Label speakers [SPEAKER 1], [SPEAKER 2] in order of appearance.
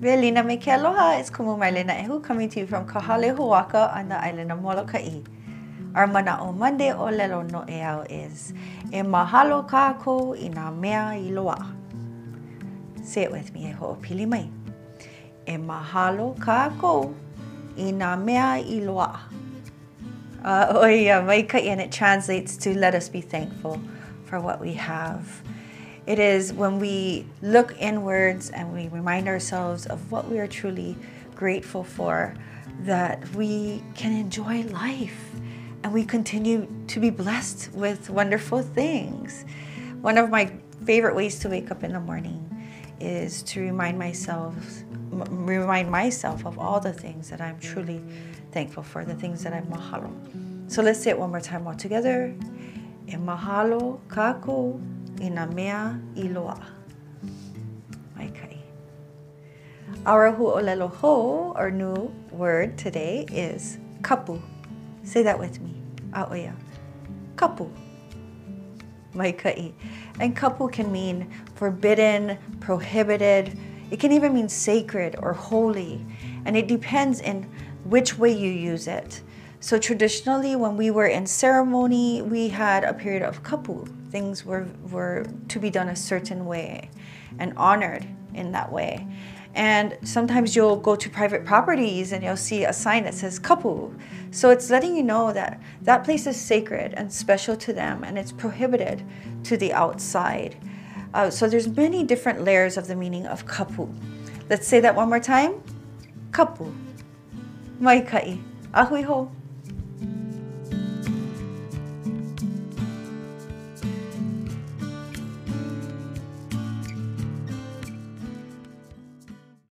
[SPEAKER 1] Velina me aloha, it's Kumu Marlena Ehu coming to you from Ka Hale Hoaka on the island of Molokai. Our mana o Monday o lelo no e au is E mahalo kako i mea. Say it with me e ho pili mai. E mahalo kako i mea i. Uh, oia, maika and it translates to let us be thankful for what we have. It is when we look inwards and we remind ourselves of what we are truly grateful for that we can enjoy life and we continue to be blessed with wonderful things. One of my favorite ways to wake up in the morning is to remind myself remind myself of all the things that I'm truly thankful for, the things that I'm mahalo. So let's say it one more time all together. E mahalo kako i ngā mea i loa. Mai kai. Our hu'olelo ho, or new word today, is kapu. Say that with me. A'oia. Kapu. Mai kai. And kapu can mean forbidden, prohibited. It can even mean sacred or holy. And it depends in which way you use it. So traditionally, when we were in ceremony, we had a period of kapu. Things were, were to be done a certain way and honored in that way. And sometimes you'll go to private properties and you'll see a sign that says kapu. So it's letting you know that that place is sacred and special to them and it's prohibited to the outside. Uh, so there's many different layers of the meaning of kapu. Let's say that one more time. Kapu. Mai kai. Ahui ho.